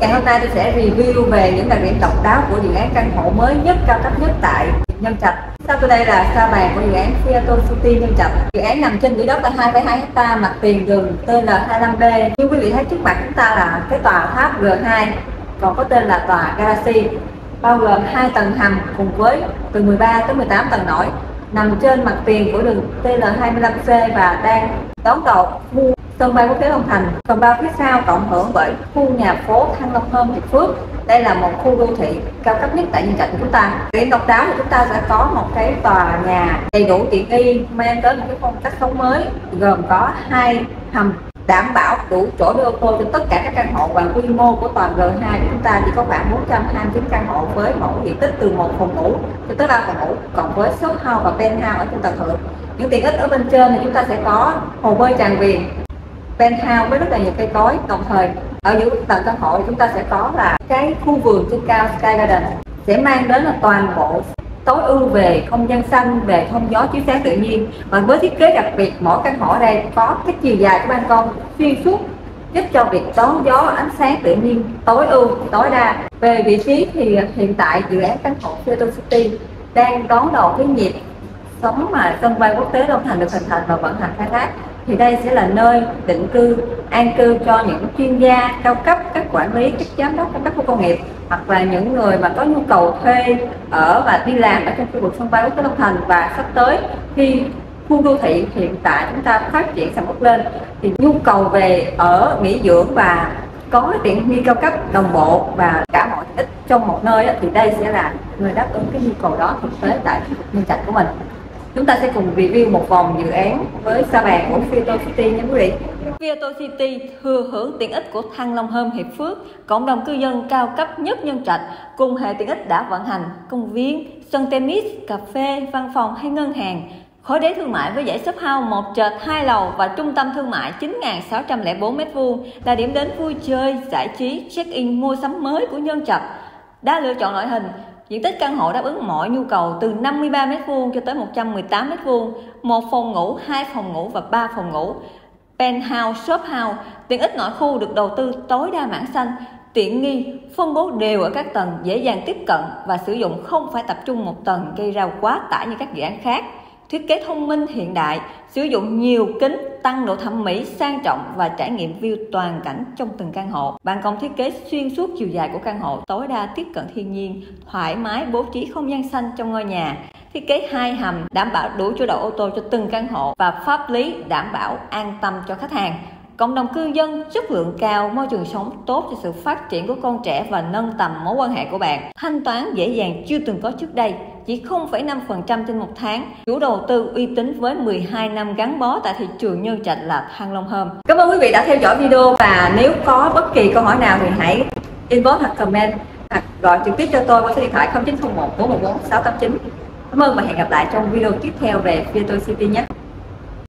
Ngày hôm nay tôi sẽ review về những đặc điểm độc đáo của dự án căn hộ mới nhất cao cấp nhất tại Nhân Trạch. Sau tôi đây là sa bàn của dự án Fiato City Nhân Trạch. Dự án nằm trên quỹ đất là 2,2 ha, mặt tiền đường tên là 25B. Như quý vị thấy trước mặt chúng ta là cái tòa tháp G2, còn có tên là tòa Galaxy, bao gồm hai tầng hầm cùng với từ 13 tới 18 tầng nổi nằm trên mặt tiền của đường TL25C và đang đón cầu mua sân bay quốc tế Long Thành. Còn bao phía sau cộng hưởng bởi khu nhà phố Thăng Long Hôm Hiệp Phước. Đây là một khu đô thị cao cấp nhất tại Nhân Trạch của chúng ta. Điểm độc đáo thì chúng ta sẽ có một cái tòa nhà đầy đủ tiện nghi, mang tới một cái phong cách sống mới, gồm có hai hầm, đảm bảo đủ chỗ đưa ô tô cho tất cả các căn hộ và quy mô của tòa G2 của chúng ta chỉ có khoảng 429 căn hộ với mẫu diện tích từ một phòng ngủ cho tới ba phòng ngủ còn với shop house và penthouse ở trên tầng thượng những tiện ích ở bên trên thì chúng ta sẽ có hồ bơi tràn viền penthouse với rất là nhiều cây cối đồng thời, ở dưới tầng căn hộ chúng ta sẽ có là cái khu vườn trên cao Sky Garden sẽ mang đến là toàn bộ tối ưu về không gian xanh, về thông gió, chiếu sáng tự nhiên. Và với thiết kế đặc biệt, mỗi căn hộ ở đây có cái chiều dài của ban công xuyên suốt, giúp cho việc đón gió, ánh sáng tự nhiên tối ưu, tối đa. Về vị trí thì hiện tại dự án căn hộ Theater City đang đón đầu cái nhịp sống mà sân bay quốc tế Long Thành được hình thành và vận hành khai thác thì đây sẽ là nơi định cư, an cư cho những chuyên gia cao cấp, các quản lý, các giám đốc, các khu công nghiệp, hoặc là những người mà có nhu cầu thuê ở và đi làm ở trong khu vực sân bay quốc tế Long Thành. Và sắp tới, khi khu đô thị hiện tại chúng ta phát triển sầm uất lên, thì nhu cầu về ở nghỉ dưỡng và có tiện nghi cao cấp, đồng bộ và cả mọi ích trong một nơi thì đây sẽ là người đáp ứng cái nhu cầu đó thực tế tại khu vực nhân trạch của mình chúng ta sẽ cùng review một vòng dự án với sa bàn của Vieto City nha quý vị. Vieto City thừa hưởng tiện ích của Thăng Long Hôm Hiệp Phước, cộng đồng cư dân cao cấp nhất nhân trạch, cùng hệ tiện ích đã vận hành, công viên, sân tennis, cà phê, văn phòng hay ngân hàng, Khối đế thương mại với dãy shop house một trệt hai lầu và trung tâm thương mại 9.604 m2 là điểm đến vui chơi, giải trí, check-in mua sắm mới của Nhân Trạch. Đã lựa chọn loại hình Diện tích căn hộ đáp ứng mọi nhu cầu từ 53 m2 cho tới 118 m2, một phòng ngủ, hai phòng ngủ và ba phòng ngủ. Penthouse, shop house, tiện ích nội khu được đầu tư tối đa mảng xanh, tiện nghi, phân bố đều ở các tầng, dễ dàng tiếp cận và sử dụng không phải tập trung một tầng gây ra quá tải như các dự án khác thiết kế thông minh hiện đại, sử dụng nhiều kính tăng độ thẩm mỹ sang trọng và trải nghiệm view toàn cảnh trong từng căn hộ. Ban công thiết kế xuyên suốt chiều dài của căn hộ, tối đa tiếp cận thiên nhiên, thoải mái bố trí không gian xanh trong ngôi nhà. Thiết kế hai hầm đảm bảo đủ chỗ đậu ô tô cho từng căn hộ và pháp lý đảm bảo an tâm cho khách hàng cộng đồng cư dân chất lượng cao môi trường sống tốt cho sự phát triển của con trẻ và nâng tầm mối quan hệ của bạn. Thanh toán dễ dàng chưa từng có trước đây chỉ 0,5% trên một tháng. Chủ đầu tư uy tín với 12 năm gắn bó tại thị trường nhân trạch là Thăng Long Home Cảm ơn quý vị đã theo dõi video và nếu có bất kỳ câu hỏi nào thì hãy inbox hoặc comment hoặc gọi trực tiếp cho tôi qua số điện thoại 0901 414 689 Cảm ơn và hẹn gặp lại trong video tiếp theo về Viettel City nhé.